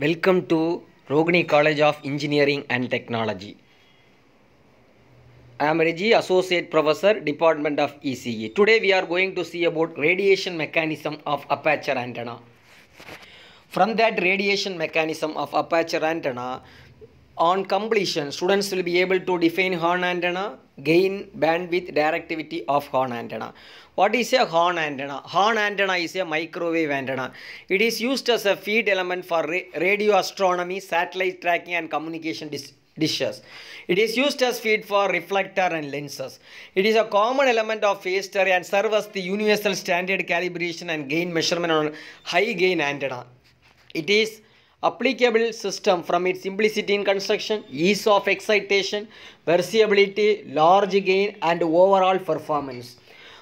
Welcome to Rohini College of Engineering and Technology. I am Reggie, Associate Professor, Department of ECE. Today we are going to see about radiation mechanism of aperture antenna. From that radiation mechanism of aperture antenna, on completion, students will be able to define horn antenna, gain, bandwidth, directivity of horn antenna. What is a horn antenna? Horn antenna is a microwave antenna. It is used as a feed element for ra- radio astronomy, satellite tracking and communication dis- dishes. It is used as feed for reflector and lenses. It is a common element of phase array and serves as the universal standard calibration and gain measurement on high gain antenna. It is applicable system from its simplicity in construction, ease of excitation, versatility, large gain and overall performance.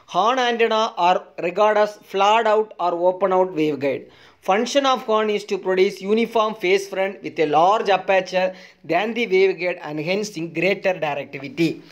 Horn antenna are regarded as flat out or open out waveguide. Function of horn is to produce uniform phase front with a large aperture than the waveguide and hence greater directivity.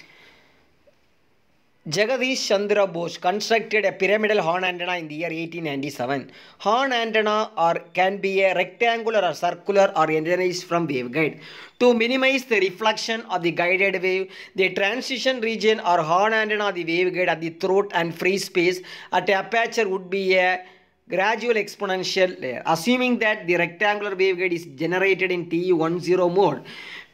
Jagadish Chandra Bose constructed a pyramidal horn antenna in the year 1897. Horn antenna or can be a rectangular or circular or energized from waveguide. To minimize the reflection of the guided wave, the transition region or horn antenna of the waveguide at the throat and free space at aperture would be a gradual exponential layer. Assuming that the rectangular waveguide is generated in TE10 mode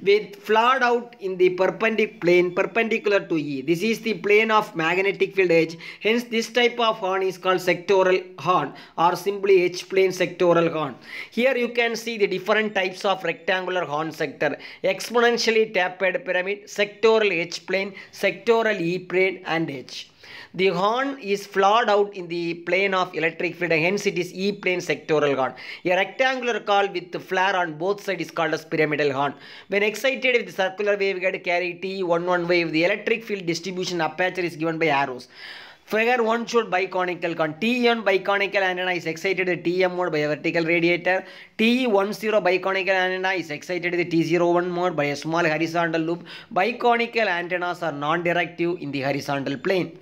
with flat out in the perpendicular plane perpendicular to E. This is the plane of magnetic field H. Hence this type of horn is called sectoral horn or simply H plane sectoral horn. Here you can see the different types of rectangular horn sector. Exponentially tapered pyramid, sectoral H plane, sectoral E plane and H. The horn is flawed out in the plane of electric field hence it is E plane sectoral horn. A rectangular call with flare on both sides is called as pyramidal horn. When excited with the circular waveguide carry T11 wave, the electric field distribution aperture is given by arrows. Figure 1 showed biconical con. T1 biconical antenna is excited with TM mode by a vertical radiator. T10 biconical antenna is excited with T01 mode by a small horizontal loop. Biconical antennas are non-directive in the horizontal plane.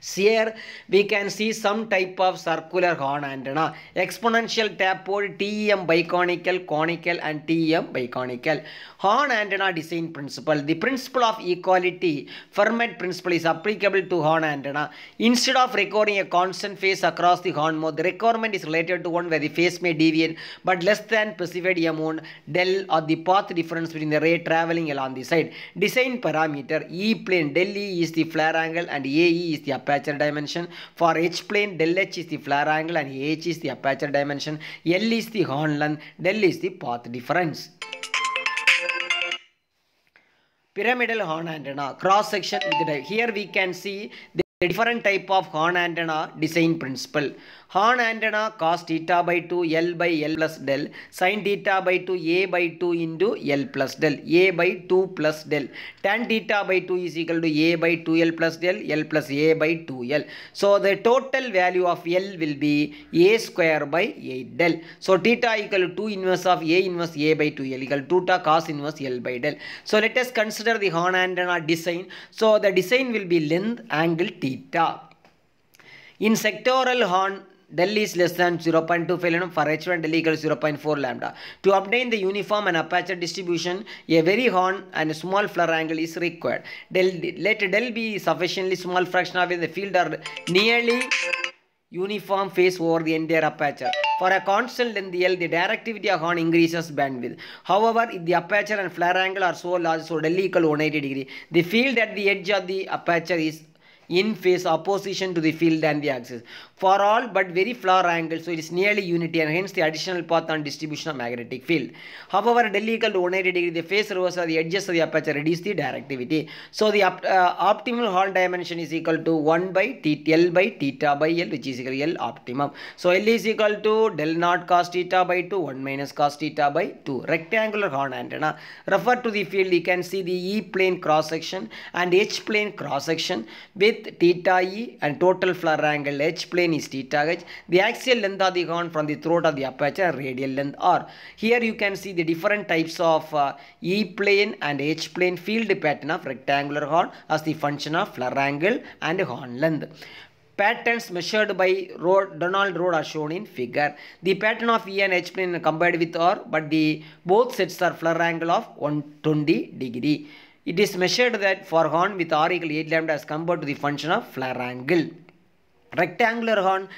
Here we can see some type of circular horn antenna. Exponential tapered TEM biconical, conical and TEM biconical. Horn antenna design principle. The principle of equality, Fermat principle is applicable to horn antenna. Instead of recording a constant phase across the horn mode, the requirement is related to one where the phase may deviate but less than specified amount del or the path difference between the ray traveling along the side. Design parameter E plane del E is the flare angle and AE is the aperture dimension. For H plane, del H is the flare angle and H is the aperture dimension. L is the horn length, del is the path difference. Pyramidal horn antenna, cross section Here we can see the different type of horn antenna design principle. Horn antenna cos theta by 2 L by L plus del sin theta by 2 A by 2 into L plus del A by 2 plus del tan theta by 2 is equal to A by 2L plus del L plus A by 2L. So the total value of L will be A square by 8 del. So theta equal to 2 inverse of A inverse A by 2L equal to 2 cos inverse L by del. So let us consider the horn antenna design. So the design will be length angle theta. In sectoral horn del is less than 0.25 lambda for h1 del equals 0.4 lambda. To obtain the uniform and aperture distribution, a very horn and small flare angle is required. Del, let del be sufficiently small fraction of the field are nearly uniform phase over the entire aperture. For a constant length L, the directivity of horn increases bandwidth. However, if the aperture and flare angle are so large, so del equal 180 degree, the field at the edge of the aperture is in phase opposition to the field and the axis. For all but very far angles, so it is nearly unity and hence the additional path on distribution of magnetic field. However, del equal to 180 degree, the phase reverse of the edges of the aperture reduce the directivity. So the uh, optimal horn dimension is equal to 1 by theta, L by theta by L which is equal to L optimum. So L is equal to del naught cos theta by 2, 1 minus cos theta by 2. Rectangular horn antenna. Refer to the field, you can see the E plane cross section and H plane cross section with theta E and total flare angle H plane is theta H. The axial length of the horn from the throat of the aperture radial length R. Here you can see the different types of uh, E plane and H plane field pattern of rectangular horn as the function of flare angle and horn length. patterns measured by Rod, Donald Rhodes are shown in figure. The pattern of E and H plane compared with R, but the both sets are flare angle of 120 degree. It is measured that for horn with R equal 8 lambda as compared to the function of flare angle. Rectangular horn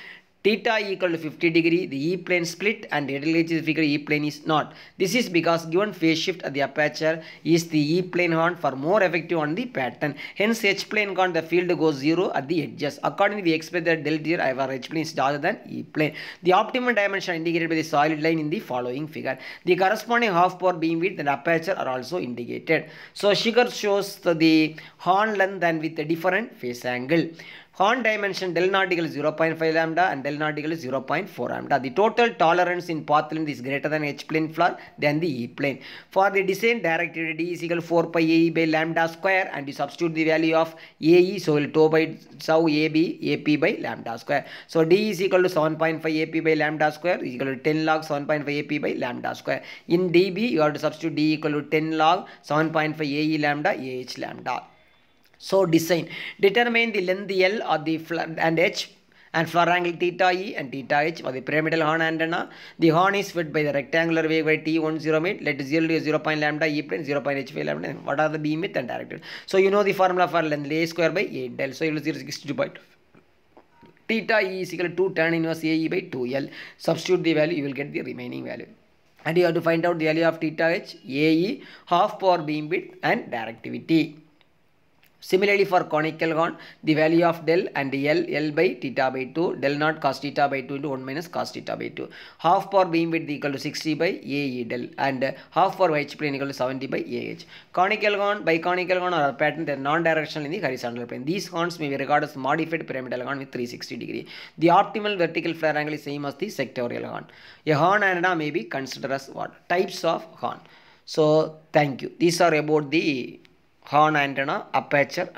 theta equal to 50 degree the e plane split and LHS figure e plane is not. This is because given phase shift at the aperture is the e plane horn for more effective on the pattern. Hence h plane horn the field goes zero at the edges. Accordingly we expect that del here our h plane is larger than e plane. The optimal dimension indicated by the solid line in the following figure. The corresponding half power beam width and aperture are also indicated. So figure shows the, the horn length and with a different phase angle Horn dimension del naught equal is 0.5 lambda and del naught equal is 0.4 lambda. The total tolerance in path length is greater than H plane floor than the E plane. For the design directivity D is equal 4 pi AE by lambda square and you substitute the value of AE so will tau by tau AB AP by lambda square. So D is equal to 7.5 AP by lambda square is equal to 10 log 7.5 AP by lambda square. In dB you have to substitute D equal to 10 log 7.5 AE lambda AH lambda. So design determine the length L or the and H and flare angle theta E and theta H for the pyramidal horn antenna. The horn is fed by the rectangular waveguide T10 made. Let 0 to 0 point lambda E plane 0 point H lambda. What are the beam width and directed? So you know the formula for length A square by 8 del. So you will 062 point. Theta E is equal to 2 tan inverse AE by 2L. Substitute the value, you will get the remaining value. And you have to find out the value of theta H, AE, half power beam width and directivity. Similarly for conical horn, the value of del and L, L by theta by 2, del naught cos theta by 2 into 1 minus cos theta by 2. Half power beam width equal to 60 by AE del and half power H plane equal to 70 by AH. Conical horn, biconical horn are a pattern that are non-directional in the horizontal plane. These horns may be regarded as modified pyramidal horn with 360 degree. The optimal vertical flare angle is same as the sectorial horn. A horn antenna may be considered as what? Types of horn. So thank you. These are about the horn antenna, aperture